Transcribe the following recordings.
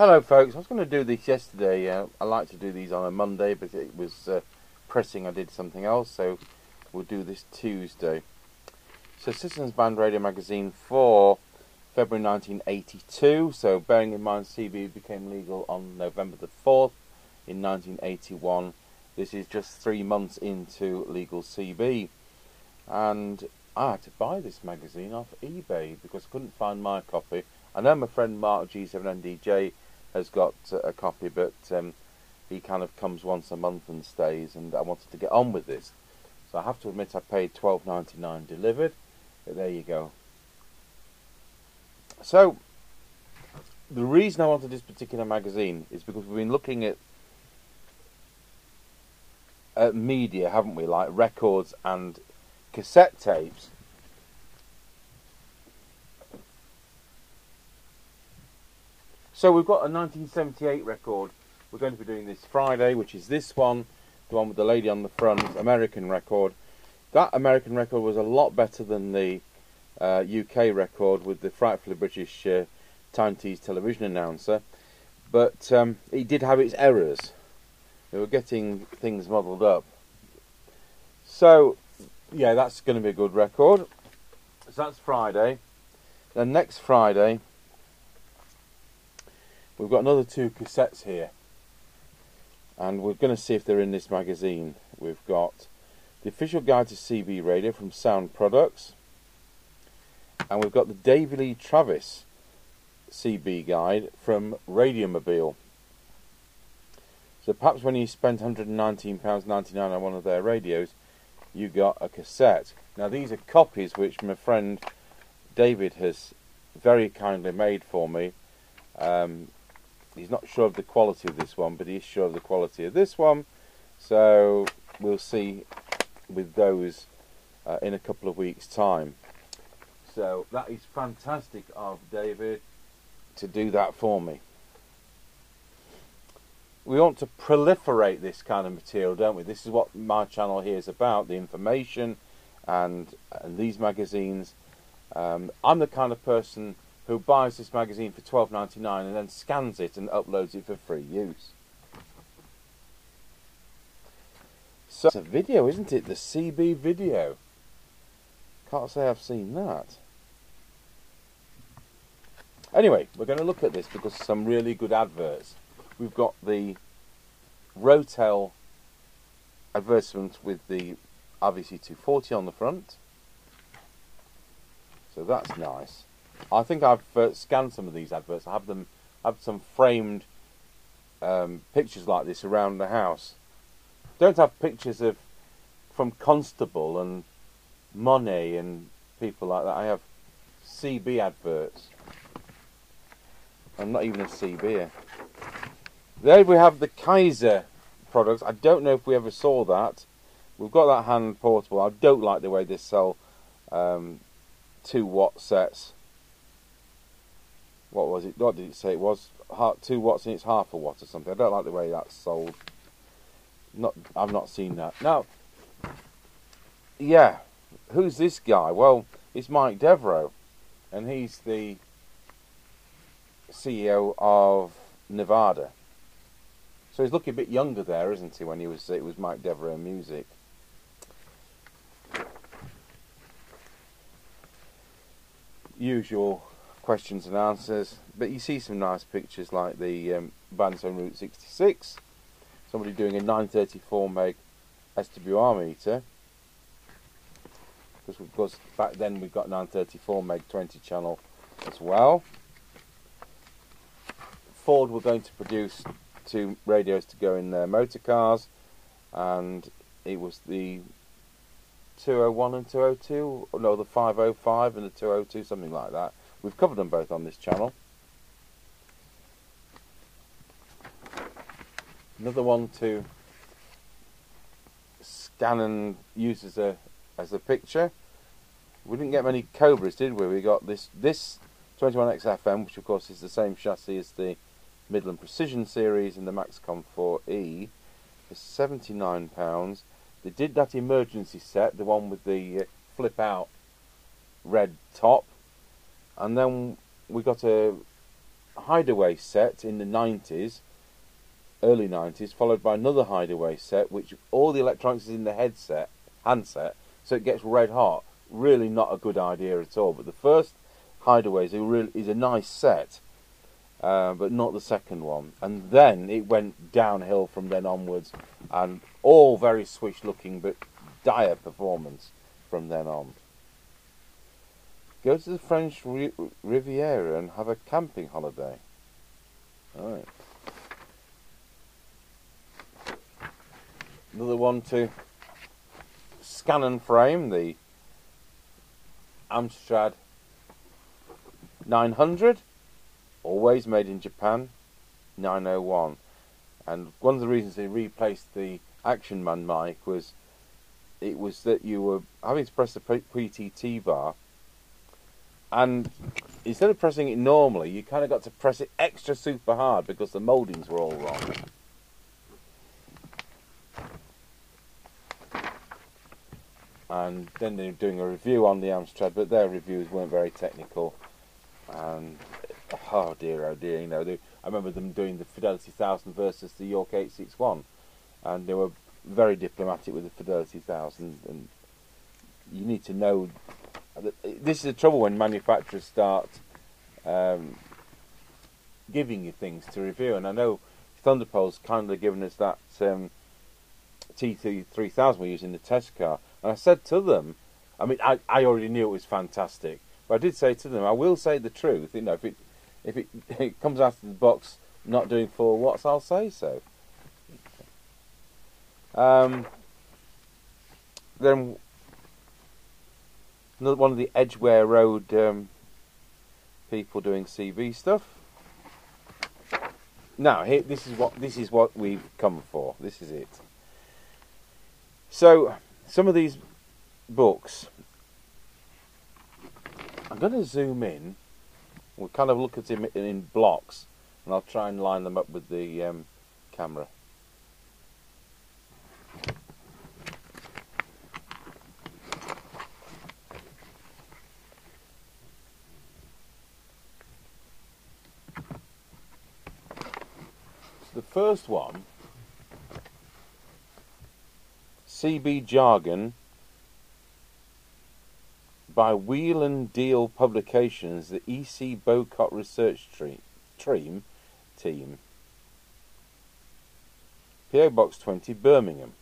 Hello, folks. I was going to do this yesterday. Uh, I like to do these on a Monday, but it was uh, pressing. I did something else, so we'll do this Tuesday. So, Citizens Band Radio Magazine for February 1982. So, bearing in mind CB became legal on November the 4th in 1981. This is just three months into legal CB. And I had to buy this magazine off eBay because I couldn't find my copy. I know my friend Mark G7NDJ has got a copy, but um, he kind of comes once a month and stays, and I wanted to get on with this. So I have to admit I paid twelve ninety nine delivered, but there you go. So the reason I wanted this particular magazine is because we've been looking at at media, haven't we? Like records and cassette tapes. So we've got a 1978 record. We're going to be doing this Friday, which is this one, the one with the lady on the front, American record. That American record was a lot better than the uh, UK record with the frightfully British uh, Time television announcer, but um, it did have its errors. We were getting things muddled up. So, yeah, that's going to be a good record. So that's Friday. Then next Friday, We've got another two cassettes here, and we're going to see if they're in this magazine. We've got the official guide to CB radio from Sound Products, and we've got the Davy Lee Travis CB guide from Radiomobile. So perhaps when you spent £119.99 on one of their radios, you got a cassette. Now these are copies which my friend David has very kindly made for me. Um, he's not sure of the quality of this one, but he's sure of the quality of this one. So we'll see with those uh, in a couple of weeks' time. So that is fantastic of David to do that for me. We want to proliferate this kind of material, don't we? This is what my channel here is about the information and, and these magazines. Um, I'm the kind of person who buys this magazine for twelve ninety nine and then scans it and uploads it for free use. So it's a video, isn't it? The CB video. Can't say I've seen that. Anyway, we're going to look at this because some really good adverts. We've got the Rotel advertisement with the RVC 240 on the front. So that's nice. I think I've uh, scanned some of these adverts. I have them, have some framed um, pictures like this around the house. Don't have pictures of from Constable and Monet and people like that. I have CB adverts. I'm not even a CB. There we have the Kaiser products. I don't know if we ever saw that. We've got that hand portable. I don't like the way they sell um, two watt sets what was it? What did it say? It was two watts and it's half a watt or something. I don't like the way that's sold. Not, I've not seen that. Now, yeah, who's this guy? Well, it's Mike Devereaux, and he's the CEO of Nevada. So he's looking a bit younger there, isn't he? When he was it was Mike Devereaux music. Usual questions and answers. But you see some nice pictures like the um, Binatone Route 66, somebody doing a 934 meg SWR meter. Because of course back then we've got 934 meg 20 channel as well. Ford were going to produce two radios to go in their motor cars, and it was the 201 and 202, no, the 505 and the 202, something like that. We've covered them both on this channel. Another one to scan and use as a as a picture. We didn't get many Cobras, did we? We got this this 21XFM, which of course is the same chassis as the Midland Precision series and the Maxcom 4E, for £79. They did that emergency set, the one with the uh, flip out red top, and then we got a hideaway set in the 90s, early 90s, followed by another hideaway set, which all the electronics is in the headset, handset, so it gets red hot. Really not a good idea at all. But the first hideaway is a, really, is a nice set, uh, but not the second one. And then it went downhill from then onwards, and all very swish looking, but dire performance from then on. Go to the French Riviera and have a camping holiday. Alright. Another one to scan and frame the Amstrad 900, always made in Japan, 901. And one of the reasons they replaced the Action Man mic was it was that you were having to press the PTT bar and instead of pressing it normally, you kind of got to press it extra super hard because the mouldings were all wrong. And then they're doing a review on the Amstrad, but their reviews weren't very technical. And oh dear, oh dear, you know, they, I remember them doing the Fidelity 1000 versus the York 861, and they were very diplomatic with the Fidelity 1000. And you need to know this is the trouble when manufacturers start um, giving you things to review. And I know Thunderpole's kindly given us that um, T3000 we're using the test car. And I said to them, I mean, I, I already knew it was fantastic, but I did say to them, I will say the truth. You know, if it if it, it comes out of the box not doing four watts, I'll say so. Um, then Another one of the Edgware Road um, people doing CB stuff. Now, here, this is what this is what we've come for. This is it. So, some of these books, I'm going to zoom in. We'll kind of look at them in blocks, and I'll try and line them up with the um, camera. First one, CB Jargon by Wheel and Deal Publications, the EC Bowcott Research Team, team PO Box 20, Birmingham.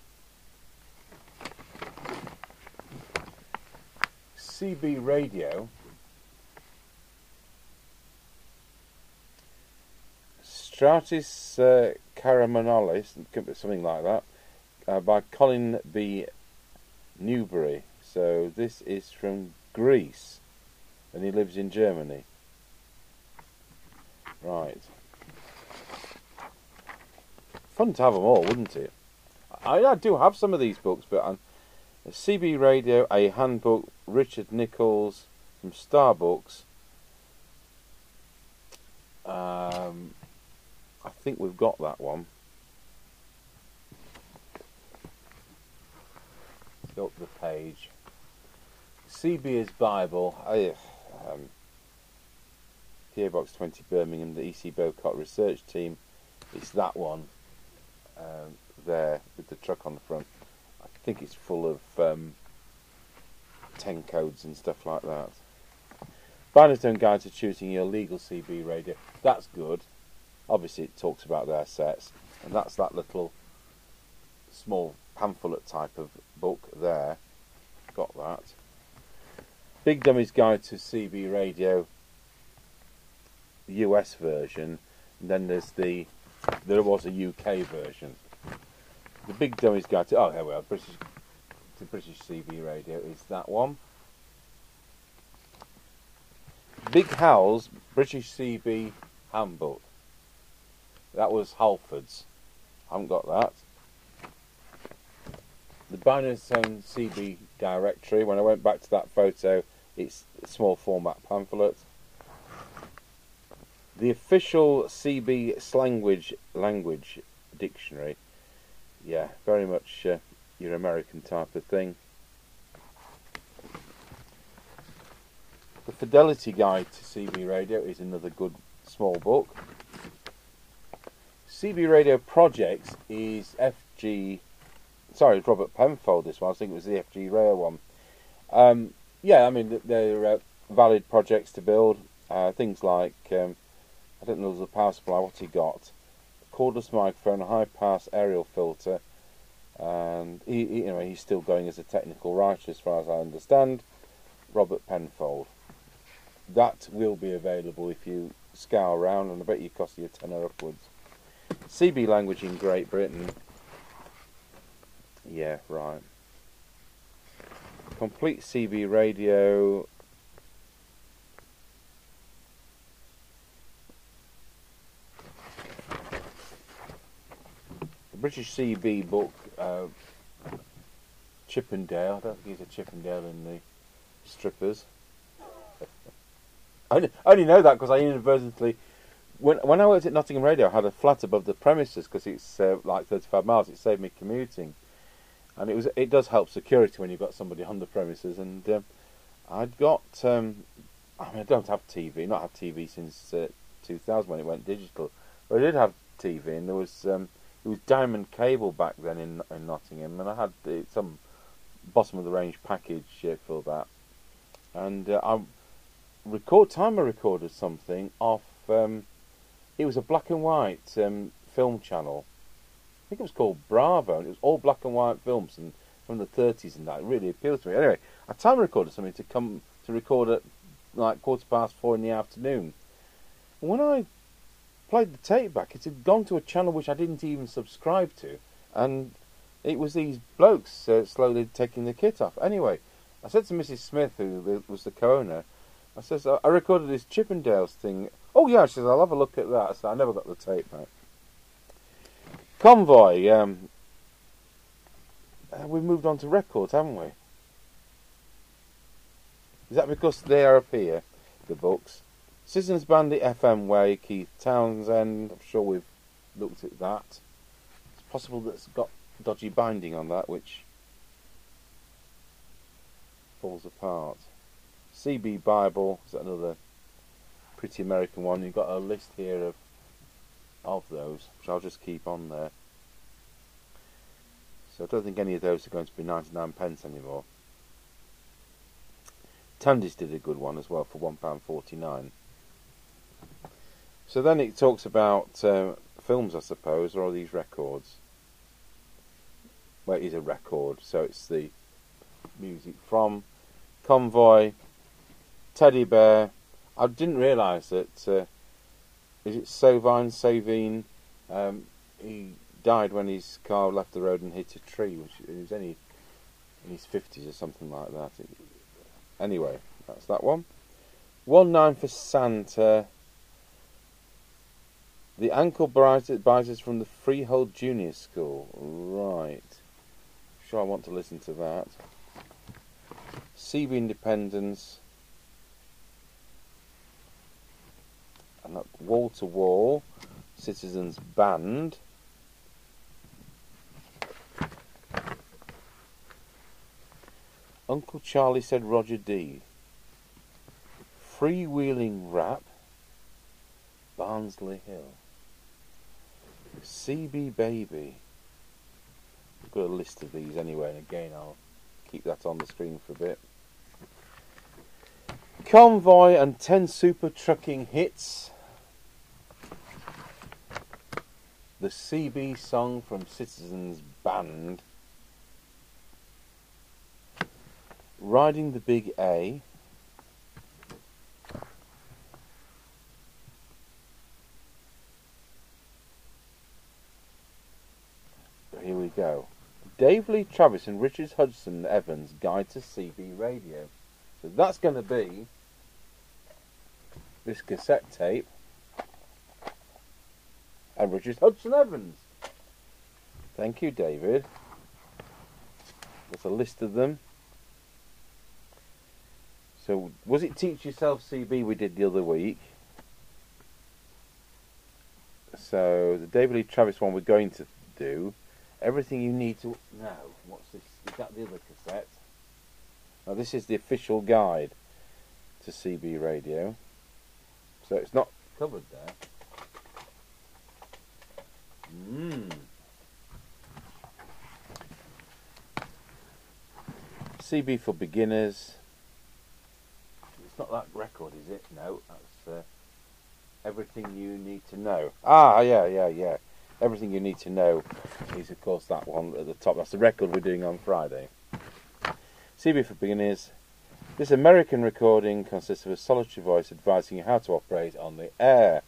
CB Radio Stratis uh, Caramanolis, something like that, uh, by Colin B. Newbury. So this is from Greece, and he lives in Germany. Right. Fun to have them all, wouldn't it? I, I do have some of these books, but I'm, CB Radio, a handbook, Richard Nichols from Starbooks. Um, think we've got that one. Let's go up the page. CB's Bible. I, um, Box 20 Birmingham, the EC Bowcott research team. It's that one um, there with the truck on the front. I think it's full of um, 10 codes and stuff like that. Binatone Guide to Choosing Your Legal CB Radio. That's good obviously it talks about their sets, and that's that little small pamphlet type of book there. Got that. Big Dummy's Guide to CB Radio, US version, and then there's the there was a UK version. The Big Dummy's Guide to oh here we are British to British CB Radio is that one. Big Howl's British CB Handbook. That was Halford's. I haven't got that. The Binatone CB directory, when I went back to that photo, it's a small format pamphlet. The official CB slanguage language dictionary. Yeah, very much uh, your American type of thing. The Fidelity Guide to CB Radio is another good small book. CB Radio Projects is FG. Sorry, Robert Penfold. This one. I think it was the FG Rare one. Um, yeah, I mean they're uh, valid projects to build. Uh, things like um, I don't know the power supply. What he got? Cordless microphone, a high pass aerial filter, and he, he, you know he's still going as a technical writer as far as I understand. Robert Penfold. That will be available if you scour around, and I bet you cost you a tenner upwards. CB language in Great Britain. Yeah, right. Complete CB radio. The British CB book, uh, Chippendale. I don't think he's a Chippendale in the strippers. I only, I only know that because I inadvertently, when when I worked at Nottingham Radio, I had a flat above the premises because it's uh, like 35 miles. It saved me commuting, and it was it does help security when you've got somebody on the premises. And um, I'd got, um, I mean, I don't have TV, not have TV since uh, 2000 when it went digital, but I did have TV, and there was um, it was diamond cable back then in in Nottingham, and I had uh, some bottom of the range package uh, for that and uh, I record time I recorded something off. Um, it was a black and white um, film channel. I think it was called Bravo, and it was all black and white films and from the 30s and that. It really appealed to me. Anyway, I time recorded something to come to record at like quarter past four in the afternoon. When I played the tape back, it had gone to a channel which I didn't even subscribe to, and it was these blokes uh, slowly taking the kit off. Anyway, I said to Mrs. Smith, who was the co-owner, I says, I recorded this Chippendales thing. Oh yeah, she says, I'll have a look at that. So I never got the tape back. Convoy. Um, uh, we've moved on to records, haven't we? Is that because they are up here, the books? Citizens Bandit FM Way, Keith Townsend. I'm sure we've looked at that. It's possible that it's got dodgy binding on that, which falls apart. CB Bible is that another pretty American one. You've got a list here of of those, which I'll just keep on there. So I don't think any of those are going to be 99 pence anymore. Tandy's did a good one as well for £1.49. So then it talks about uh, films, I suppose, or all these records. Well, it is a record, so it's the music from Convoy, Teddy Bear. I didn't realise that. Uh, is it Sovine Savine? Um, he died when his car left the road and hit a tree, which he was only in his fifties or something like that. Anyway, that's that one. One nine for Santa. The ankle biters from the Freehold Junior School. Right. Sure, I want to listen to that. CB Independence, and Wall to Wall, Citizens Band. Uncle Charlie said Roger D. Freewheeling Rap, Barnsley Hill. CB Baby. I've got a list of these anyway, and again I'll keep that on the screen for a bit. Convoy and 10 super trucking hits. The CB song from Citizens Band. Riding the Big A. Here we go. Dave Lee Travis and Richard Hudson Evans Guide to CB Radio. So that's going to be this cassette tape and Richard Hudson Evans. Thank you, David. There's a list of them. So, was it Teach Yourself CB we did the other week? So, the David Lee Travis one we're going to do. Everything you need to know. What's this? Is that the other cassette? Now, this is the official guide to CB radio. So it's not covered there. Mmm. CB for beginners. It's not that record, is it? No, that's uh, everything you need to know. Ah, yeah, yeah, yeah. Everything you need to know is, of course, that one at the top. That's the record we're doing on Friday. CB for beginners. This American recording consists of a solitary voice advising you how to operate on the air.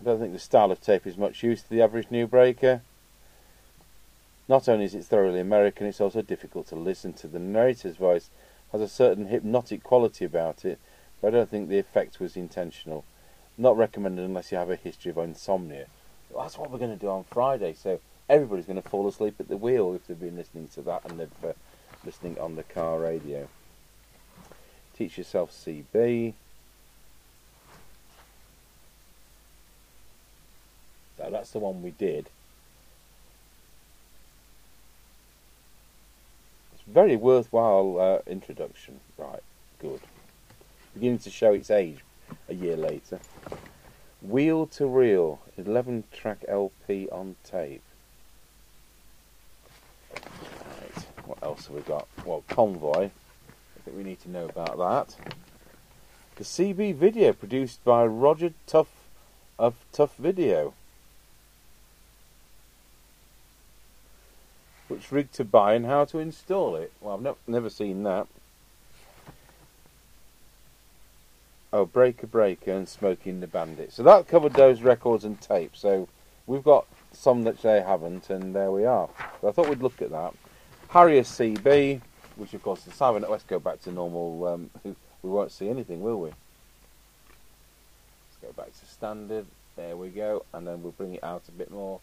I don't think the style of tape is much use to the average new breaker. Not only is it thoroughly American, it's also difficult to listen to. The narrator's voice has a certain hypnotic quality about it, but I don't think the effect was intentional. Not recommended unless you have a history of insomnia. Well, that's what we're going to do on Friday, so everybody's going to fall asleep at the wheel if they've been listening to that and they've uh, listening on the car radio. Teach yourself CB. So that's the one we did. It's very worthwhile uh, introduction. Right, good. Beginning to show its age a year later. Wheel to Reel, 11 track LP on tape. Right, what else have we got? Well, Convoy. I think we need to know about that. The CB video produced by Roger Tuff of Tuff Video. Which rig to buy and how to install it. Well, I've ne never seen that. Oh, Breaker Breaker and Smoking the Bandit. So that covered those records and tapes. So we've got some that they haven't, and there we are. So I thought we'd look at that. Harrier CB, which of course is silent. Let's go back to normal. Um, we won't see anything, will we? Let's go back to standard. There we go, and then we'll bring it out a bit more.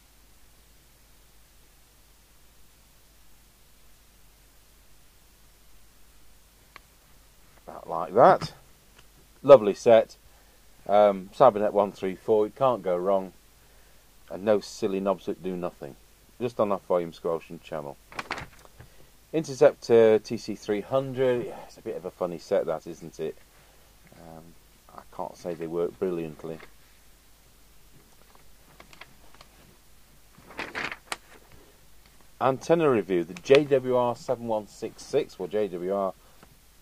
Like that. Lovely set. Um, Cybernet 134, it can't go wrong. And no silly knobs that do nothing. Just on that volume squelching channel. Interceptor TC300, yeah, it's a bit of a funny set that, isn't it? Um, I can't say they work brilliantly. Antenna review, the JWR 7166, well JWR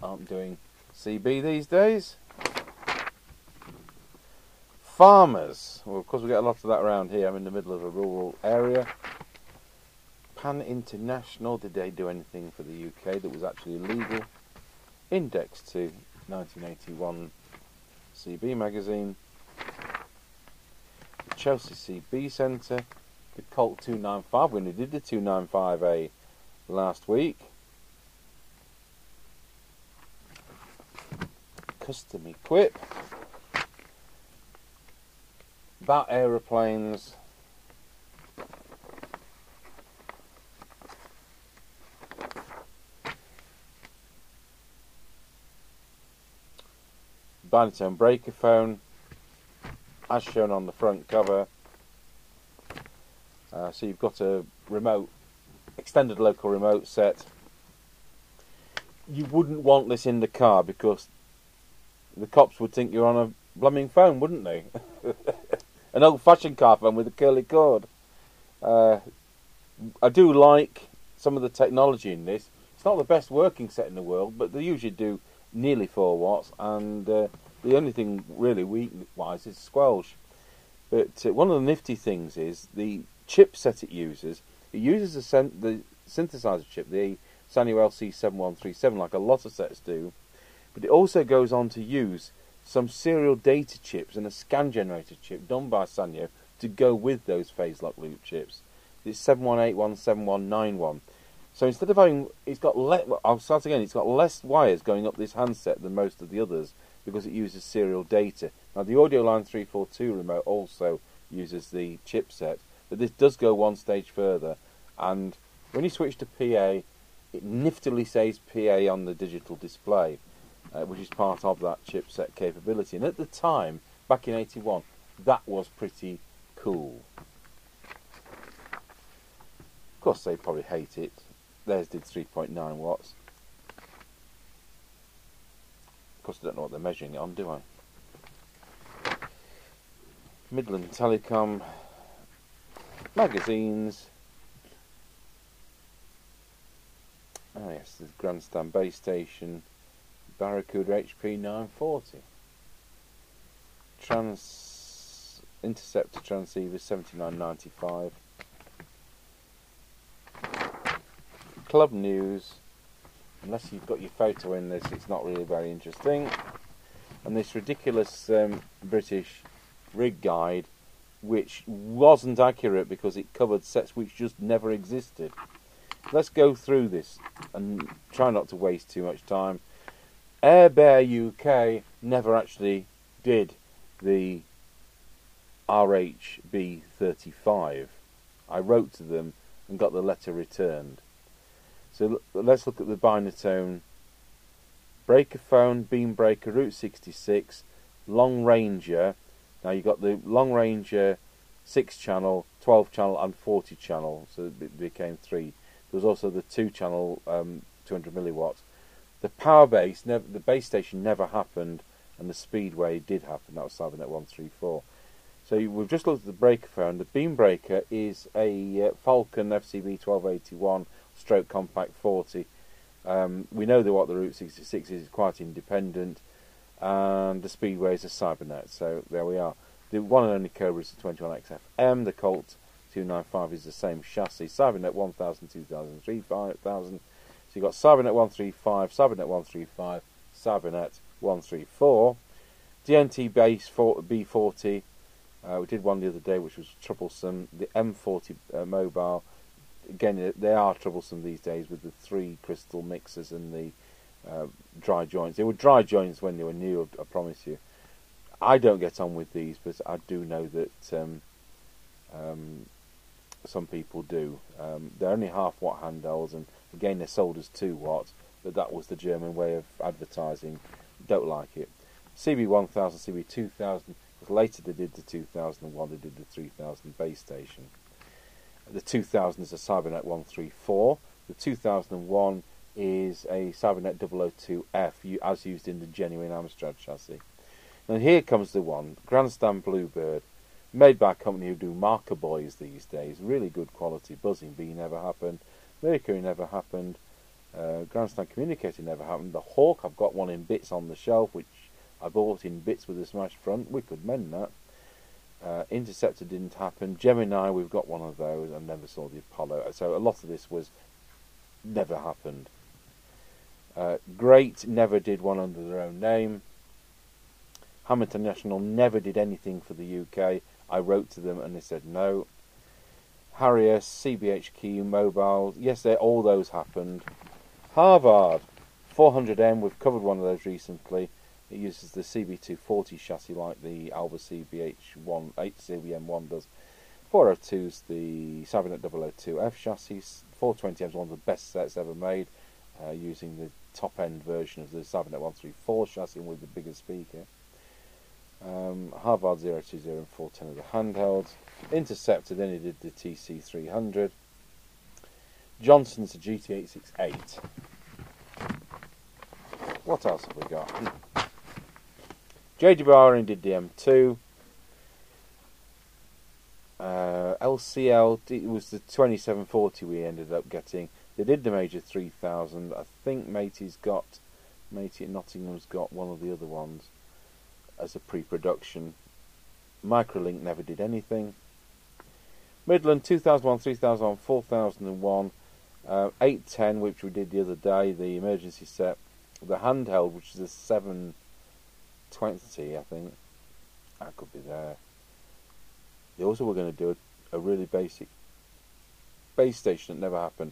aren't doing CB these days. Farmers. Well, of course, we get a lot of that around here. I'm in the middle of a rural area. Ham International. Did they do anything for the UK that was actually illegal? Index to 1981 CB magazine. The Chelsea CB Centre. The Colt 295. When we did the 295A last week. Custom equip. About aeroplanes. Bantam breaker phone, as shown on the front cover. Uh, so you've got a remote, extended local remote set. You wouldn't want this in the car because the cops would think you're on a blooming phone, wouldn't they? An old-fashioned car phone with a curly cord. Uh, I do like some of the technology in this. It's not the best working set in the world, but they usually do nearly four watts, and uh, the only thing really weak-wise is squelch. But uh, one of the nifty things is the chipset it uses. It uses the synthesizer chip, the Sanyo LC7137, like a lot of sets do, but it also goes on to use some serial data chips and a scan generator chip done by Sanyo to go with those phase lock loop chips. It's 71817191. So instead of having, it's got less, I'll start again, it's got less wires going up this handset than most of the others because it uses serial data. Now the Audio Line 342 remote also uses the chipset, but this does go one stage further. And when you switch to PA, it niftily says PA on the digital display uh, which is part of that chipset capability. And at the time, back in 81, that was pretty cool. Of course, they probably hate it. Theirs did 3.9 watts. Of course, I don't know what they're measuring it on, do I? Midland Telecom magazines. Oh yes, the Grandstand base station, Barracuda HP 940. Trans Interceptor transceiver 7995. Club news. Unless you've got your photo in this, it's not really very interesting. And this ridiculous um, British rig guide, which wasn't accurate because it covered sets which just never existed. Let's go through this and try not to waste too much time. Air Bear UK never actually did the RHB 35. I wrote to them and got the letter returned. So let's look at the Binatone breaker phone, beam breaker, Route 66, Long Ranger. Now you've got the Long Ranger 6 channel, 12 channel, and 40 channel, so it became three. There was also the 2 channel, um, 200 milliwatts. The power base, never, the base station never happened, and the speedway did happen. That was Cybernet 134. So we've just looked at the breaker phone. The beam breaker is a uh, Falcon FCB 1281 stroke compact 40. Um, we know that what the Route 66 is is quite independent, and the Speedway is a Cybernet. So there we are. The one and only Cobra is the 21XFM. The Colt 295 is the same chassis. Cybernet 1000, 2000, 3000. So you've got Cybernet 135, Cybernet 135, Cybernet 134. DNT base for B40. Uh, we did one the other day, which was troublesome. The M40 uh, mobile again, they are troublesome these days with the three crystal mixers and the uh, dry joints. They were dry joints when they were new, I, promise you. I don't get on with these, but I do know that um, um, some people do. Um, they're only half watt handhelds, and again, they're sold as 2 watt, but that was the German way of advertising. Don't like it. CB1000, CB2000, later they did the 2001, they did the 3000 base station. The 2000 is a Cybernet 134. The 2001 is a Cybernet 002F as used in the genuine Amstrad chassis. And here comes the one, Grandstand Bluebird, made by a company who do marker buoys these days. Really good quality. Buzzing Bee never happened. Mercury never happened. Uh, Grandstand Communicator never happened. The Hawk, I've got one in bits on the shelf, which I bought in bits with a smashed front. We could mend that. Uh, Interceptor didn't happen. Gemini, we've got one of those. I never saw the Apollo. So a lot of this was never happened. Uh, Great never did one under their own name. Ham International never did anything for the UK. I wrote to them and they said no. Harrier, CBHQ, Mobile, yes, all those happened. Harvard, 400M, we've covered one of those recently. It uses the CB240 chassis like the Alba CBH1 8 CBM1 does. 402's the Cybernet 002F chassis. 420M is one of the best sets ever made, uh, using the top end version of the Cybernet 134 chassis with the bigger speaker. Um, Harvard 020 and 410 of the handhelds. Interceptor, then he did the TC300. Johnson's the GT868. What else have we got? Bahrain did the M2. Uh, LCL it was the 2740 we ended up getting. They did the Major 3000. I think Matey's got Matey at Nottingham's got one of the other ones as a pre-production. Microlink never did anything. Midland 2001, 3001, 4001, uh, 810, which we did the other day, the emergency set. The handheld, which is a 720, I think. That could be there. They also were going to do a, a really basic base station that never happened.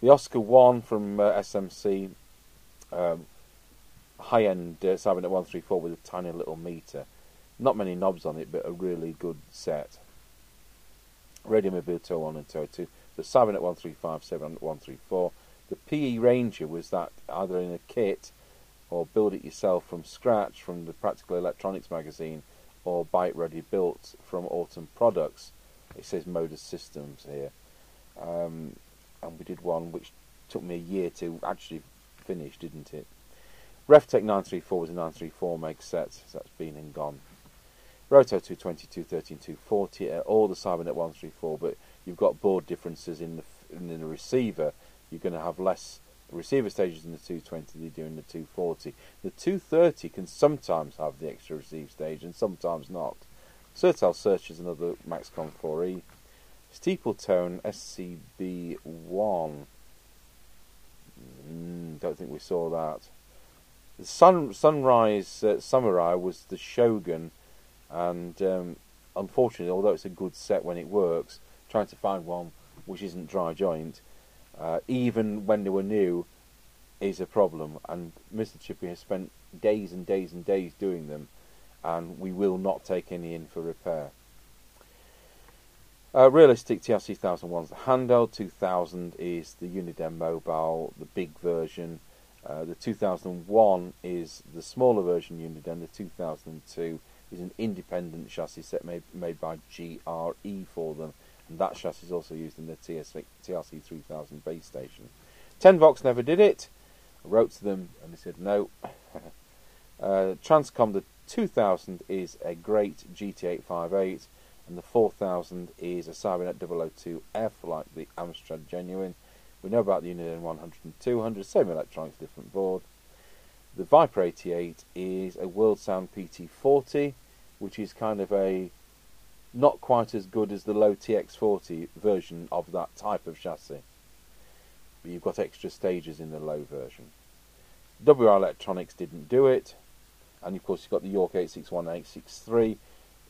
The Oscar 1 from uh, SMC, um, high end uh, Cybernet 134 with a tiny little meter. Not many knobs on it, but a really good set. Radio Mobile 201 and two. The Cybernet 135, Cybernet 134. The PE Ranger was that either in a kit or build it yourself from scratch from the Practical Electronics magazine or buy it ready built from Autumn Products. It says Modus Systems here. Um, and we did one which took me a year to actually finish, didn't it? RefTech 934 was a 934 meg set, so that's been and gone. Rotel 220, 213, 240, uh, all the Cybernet 134, but you've got board differences in the in the receiver. You're going to have less receiver stages in the 220 than you do in the 240. The 230 can sometimes have the extra receive stage and sometimes not. Sertel Search is another Maxcom 4E. Steepletone SCB1. Mm, don't think we saw that. Sun, Sunrise uh, Samurai was the Shogun, and um, unfortunately, although it's a good set when it works, trying to find one which isn't dry joint, uh, even when they were new, is a problem. And Mr. Chippy has spent days and days and days doing them, and we will not take any in for repair. Uh, realistic TRC 1001 is the handheld, 2000 is the Uniden Mobile, the big version. Uh, the 2001 is the smaller version unit, and The 2002 is an independent chassis set made, made by GRE for them, and that chassis is also used in the TSV, TRC 3000 base station. Tenvox never did it. I wrote to them and they said no. uh, Transcom the 2000 is a great GT858 and the 4000 is a Cybernet 002F like the Amstrad Genuine. We know about the Uniden 100 and 200, same electronics, different board. The Viper 88 is a World Sound PT40, which is kind of a not quite as good as the Lowe TX40 version of that type of chassis. But you've got extra stages in the Lowe version. WR Electronics didn't do it, and of course you've got the York 861 and 863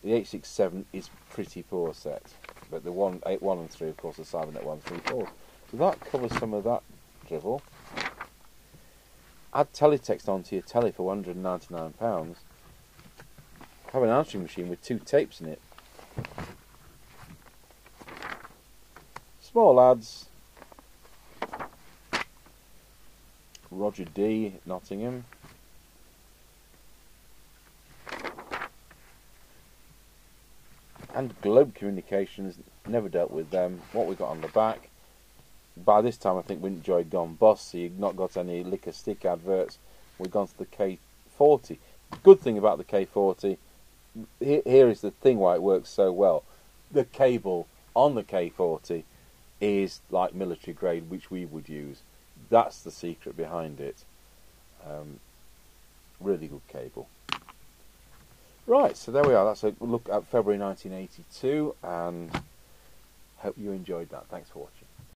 the 867 is pretty poor set, but the 1, 8, 1 and 3, of course, the Cybernet 134. So that covers some of that drivel. Add teletext onto your telly for £199. Have an answering machine with two tapes in it. Small ads. Roger D, Nottingham. and Globe Communications never dealt with them. What we got on the back. By this time, I think Windjoy had gone bust, you've not got any liquor stick adverts. We've gone to the K40. Good thing about the K40, here is the thing why it works so well. The cable on the K40 is like military grade, which we would use. That's the secret behind it. Um, really good cable. Right, so there we are. That's a look at February 1982, and hope you enjoyed that. Thanks for watching.